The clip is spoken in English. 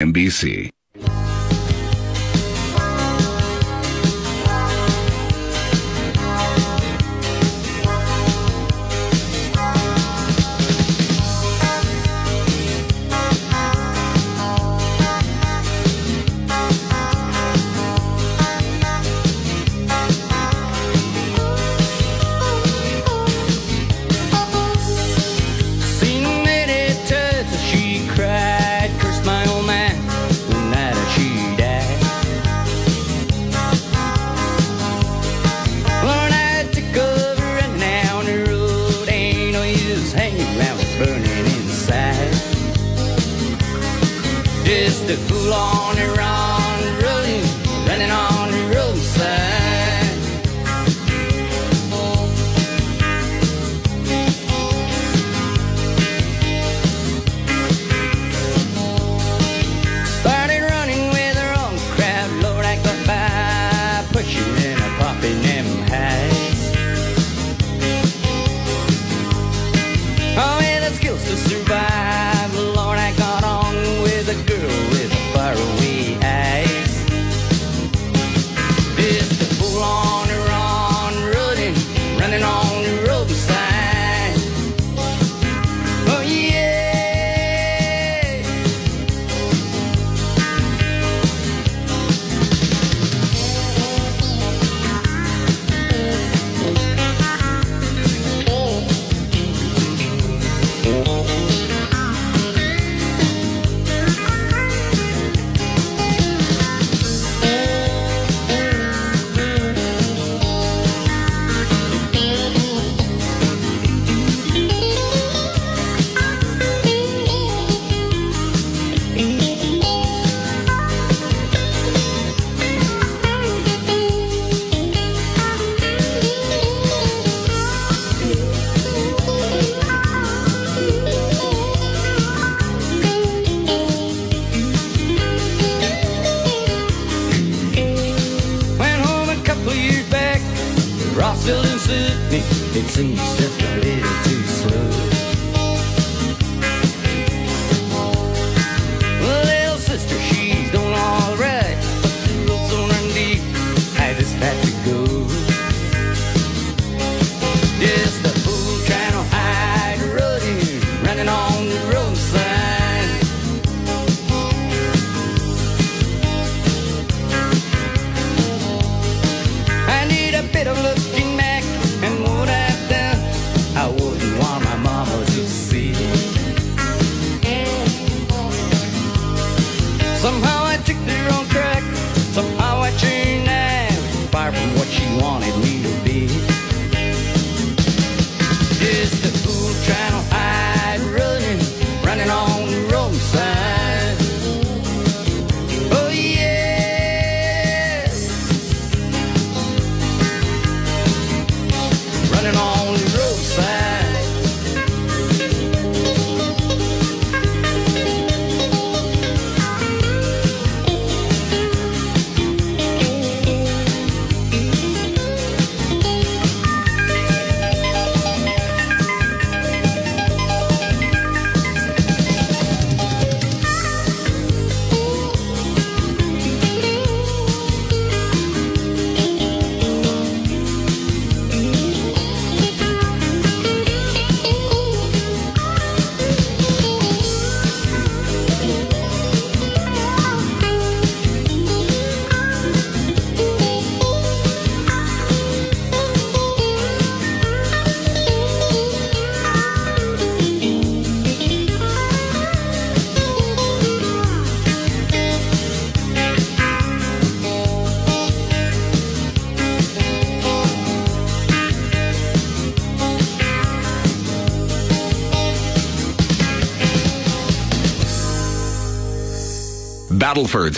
NBC. A fool on the run, running, running on the roadside. Started running with the wrong crowd. Lord, I got by pushing and popping them highs. Oh, yeah, the skills to survive. Sydney. It seems just a little too slow. Well, sister, she's doing all right, but. I just had to go. Just a fool trying to hide, running, running on the. I need a bit of looking Somehow I took the wrong track. Somehow I turned Battleford's